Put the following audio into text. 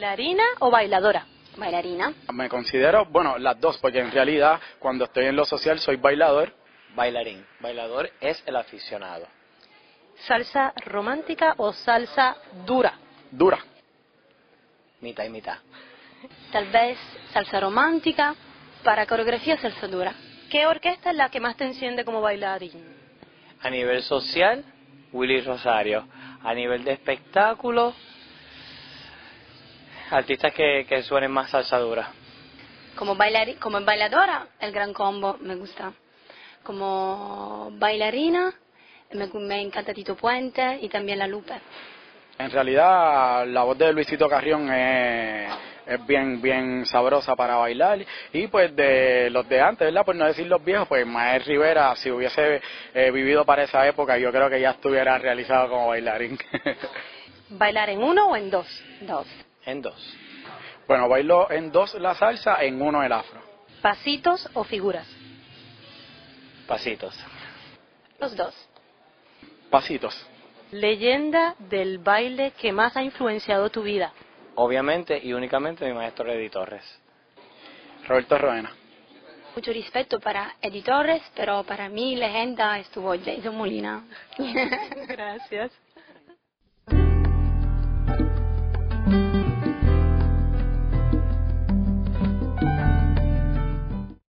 ¿Bailarina o bailadora? Bailarina. Me considero, bueno, las dos, porque en realidad cuando estoy en lo social soy bailador. Bailarín. Bailador es el aficionado. ¿Salsa romántica o salsa dura? Dura. Mitad y mitad. Tal vez salsa romántica. Para coreografía, salsa dura. ¿Qué orquesta es la que más te enciende como bailarín? A nivel social, Willy Rosario. A nivel de espectáculo, artistas que, que suenen más salsa dura. Como, bailari como bailadora, el gran combo me gusta. Como bailarina, me, me encanta Tito Puente y también La Lupe. En realidad la voz de Luisito Carrión es, es bien bien sabrosa para bailar y pues de los de antes, ¿verdad? Por no decir los viejos, pues Mael Rivera, si hubiese eh, vivido para esa época, yo creo que ya estuviera realizado como bailarín. ¿Bailar en uno o en dos? Dos. En dos. Bueno, bailo en dos la salsa, en uno el afro. ¿Pasitos o figuras? Pasitos. Los dos. Pasitos. Leyenda del baile que más ha influenciado tu vida. Obviamente y únicamente mi maestro Eddie Torres. Roberto Roena. Mucho respeto para Eddie Torres, pero para mí leyenda estuvo Jason Molina. Gracias.